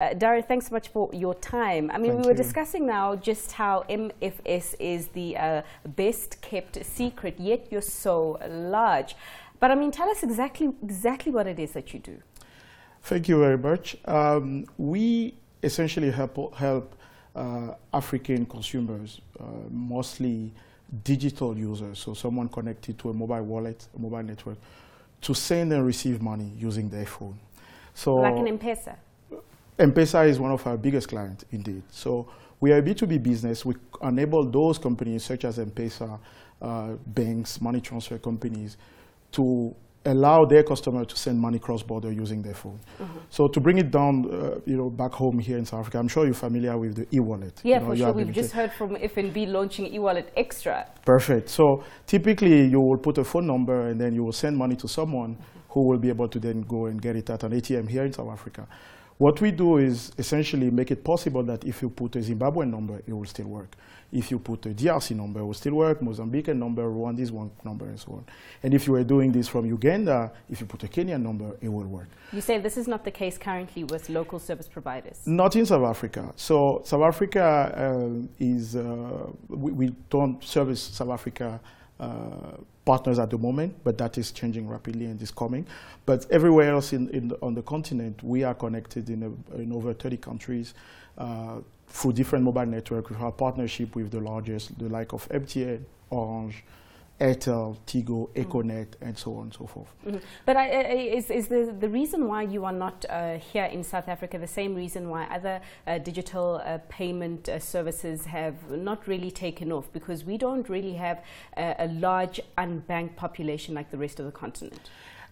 Uh, thanks so much for your time. I mean, Thank we were you. discussing now just how MFS is the uh, best kept secret, yet you're so large. But I mean, tell us exactly exactly what it is that you do. Thank you very much. Um, we essentially help, help uh, African consumers, uh, mostly digital users, so someone connected to a mobile wallet, a mobile network, to send and receive money using their phone. So Like an M-Pesa. M-Pesa is one of our biggest clients indeed. So we are a B2B business. We enable those companies such as M-Pesa, uh, banks, money transfer companies to allow their customer to send money cross-border using their phone. Mm-hmm. So to bring it down, uh, you know, back home here in South Africa, I'm sure you're familiar with the e-wallet. Yeah, You know, for sure. We've just heard from FNB launching e-wallet extra. Perfect. So typically you will put a phone number and then you will send money to someone who will be able to then go and get it at an ATM here in South Africa. What we do is essentially make it possible that if you put a Zimbabwean number, it will still work. If you put a DRC number, it will still work, Mozambican number, Rwandese one number, and so on. And if you were doing this from Uganda, if you put a Kenyan number, it will work. You say this is not the case currently with local service providers. Not in South Africa. So South Africa um, is, uh, we, we don't service South Africa partners at the moment, but that is changing rapidly and is coming. But everywhere else in, in the, on the continent, we are connected in, a, in over 30 countries uh, through different mobile networks. We have partnership with the largest, the like of MTN, Orange, Airtel, Tigo, Econet, and so on and so forth. Mhm. But I, I, is, is the, the reason why you are not uh, here in South Africa the same reason why other uh, digital uh, payment uh, services have not really taken off? Because we don't really have uh, a large unbanked population like the rest of the continent.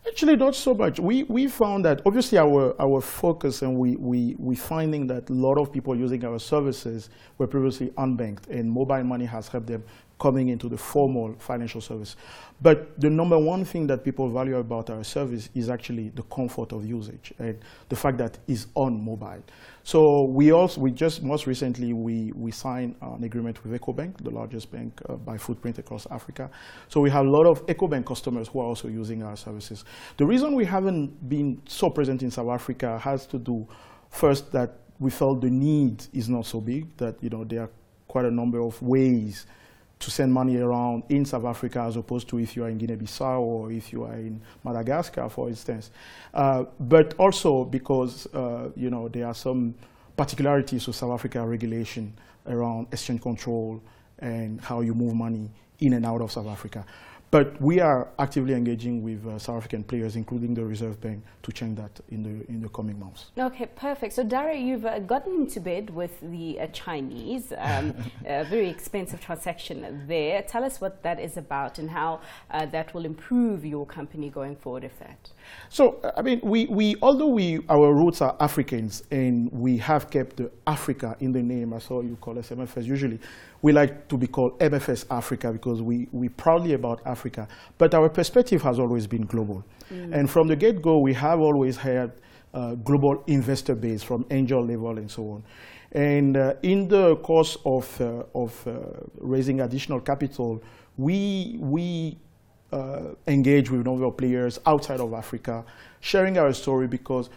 Actually, not so much. We, we found that obviously our, our focus and we, we, we finding that a lot of people using our services were previously unbanked and mobile money has helped them coming into the formal financial service. But the number one thing that people value about our service is actually the comfort of usage and the fact that it's on mobile. So we also, we just most recently, we, we signed an agreement with EcoBank, the largest bank uh, by footprint across Africa. So we have a lot of EcoBank customers who are also using our services. The reason we haven't been so present in South Africa has to do first that we felt the need is not so big, that you know, there are quite a number of ways to send money around in South Africa as opposed to if you are in Guinea-Bissau or if you are in Madagascar, for instance. Uh, but also because, uh, you know, there are some particularities to South Africa regulation around exchange control and how you move money in and out of South Africa. But we are actively engaging with uh, South African players, including the Reserve Bank, to change that in the, in the coming months. Okay, perfect. So, Dare, you've uh, gotten into bed with the uh, Chinese, um, a very expensive transaction there. Tell us what that is about and how uh, that will improve your company going forward, if that. So, I mean, we, we, although we, our roots are Africans and we have kept the Africa in the name, I saw you call us MFS usually, we like to be called MFS Africa because we, we proudly about Africa. But our perspective has always been global. And from the get-go, we have always had uh, global investor base from angel level and so on. And uh, in the course of, uh, of uh, raising additional capital, we, we uh, engage with novel players outside of Africa, sharing our story because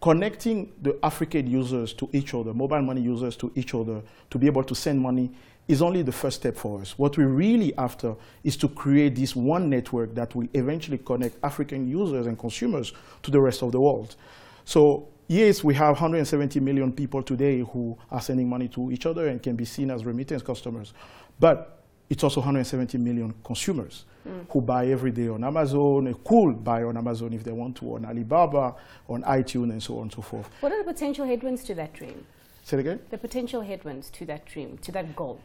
connecting the African users to each other, mobile money users to each other, to be able to send money is only the first step for us. What we're really after is to create this one network that will eventually connect African users and consumers to the rest of the world. So yes, we have 170 million people today who are sending money to each other and can be seen as remittance customers. But it's also 170 million consumers who buy every day on Amazon, uh, could buy on Amazon if they want to, on Alibaba, on iTunes, and so on and so forth. What are the potential headwinds to that dream? Say it again? The potential headwinds to that dream, to that goal?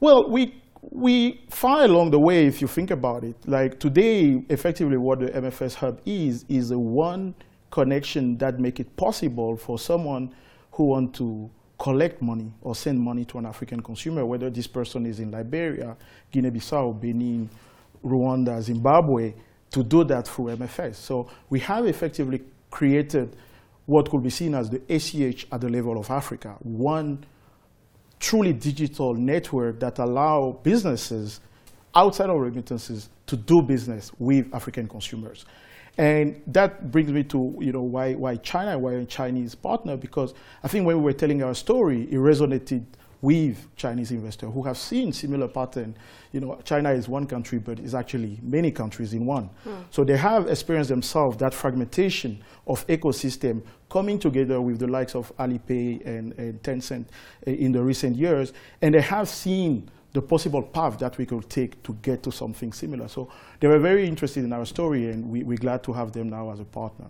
Well, we we far along the way, if you think about it, like today, effectively, what the MFS Hub is is a one connection that make it possible for someone who want to collect money or send money to an African consumer, whether this person is in Liberia, Guinea-Bissau, Benin, Rwanda, Zimbabwe, to do that through MFS. So we have effectively created what could be seen as the ACH at the level of Africa, one truly digital network that allow businesses outside of remittances to do business with African consumers. And that brings me to you know why why China, why a Chinese partner? Because I think when we were telling our story, it resonated with Chinese investors who have seen similar pattern. You know, China is one country, but it's actually many countries in one. Mm. So they have experienced themselves that fragmentation of ecosystem coming together with the likes of Alipay and, and Tencent eh, in the recent years, and they have seen the possible path that we could take to get to something similar. So they were very interested in our story, and we, we're glad to have them now as a partner.